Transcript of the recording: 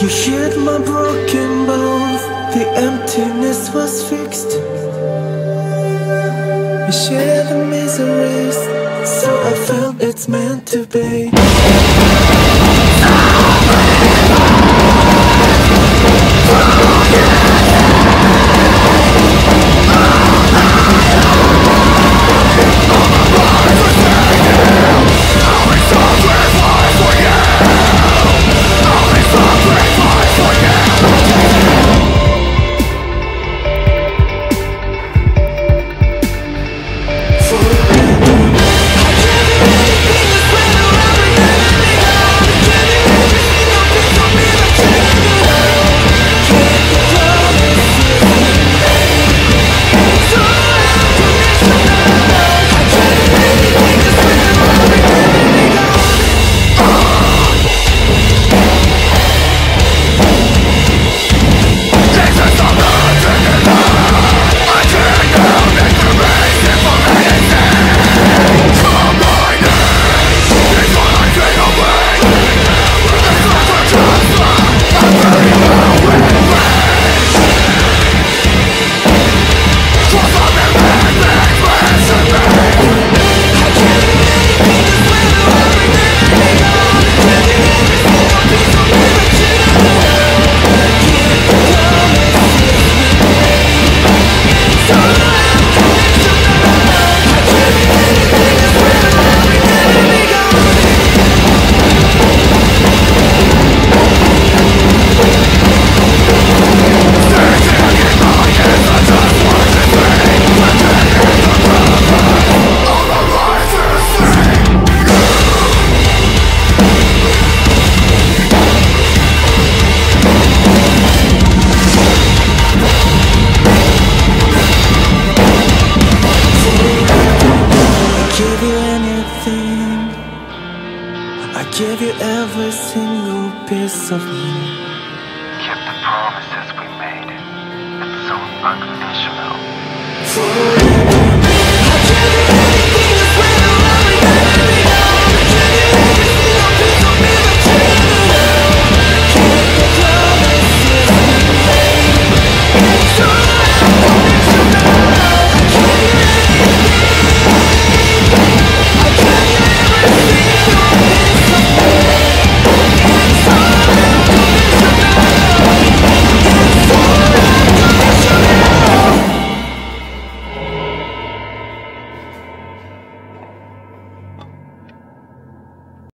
You healed my broken bones The emptiness was fixed. You shared the miseries. So I felt it's meant to be. Give you every single piece of me. Keep the promises we made. It's so unconditional. For